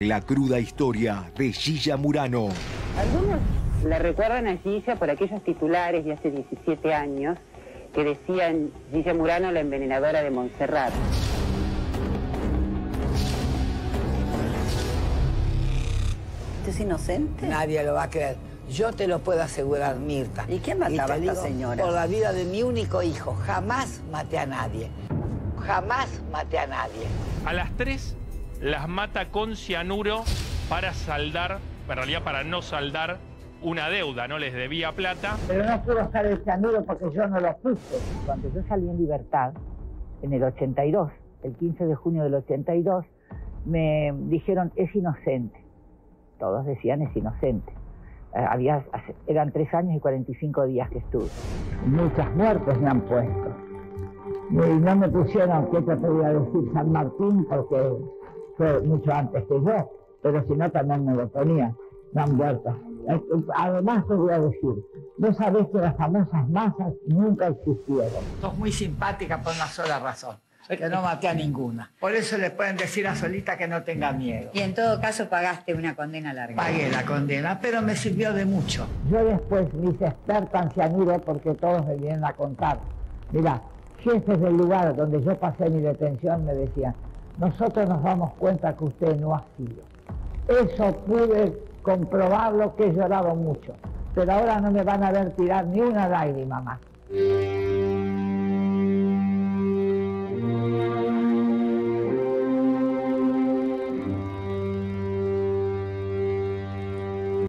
La cruda historia de Gilla Murano. Algunos la recuerdan a Gilla por aquellos titulares de hace 17 años que decían Gilla Murano la envenenadora de Montserrat. ¿Usted es inocente? Nadie lo va a creer. Yo te lo puedo asegurar, Mirta. ¿Y quién mataba a esta señora? Por la vida de mi único hijo. Jamás maté a nadie. Jamás maté a nadie. A las tres las mata con cianuro para saldar, en realidad para no saldar una deuda, no les debía plata. Pero no puedo usar el cianuro porque yo no lo puse. Cuando yo salí en libertad, en el 82, el 15 de junio del 82, me dijeron es inocente. Todos decían es inocente. Eh, había, eran tres años y 45 días que estuve. Muchas muertes me han puesto. Y no me pusieron, ¿qué te podía decir? San Martín, porque fue mucho antes que yo. Pero si no, también me lo ponían. Me han muerto. Además, te voy a decir, no sabés que las famosas masas nunca existieron. Sos muy simpática por una sola razón, que no maté a ninguna. Por eso le pueden decir a Solita que no tenga miedo. Y en todo caso pagaste una condena larga. Pagué la condena, pero me sirvió de mucho. Yo después me hice experta en cianuro porque todos me vienen a contar. Mira, jefes del lugar donde yo pasé mi detención me decían, nosotros nos damos cuenta que usted no ha sido. Eso pude comprobarlo que he llorado mucho, pero ahora no me van a ver tirar ni una lágrima más.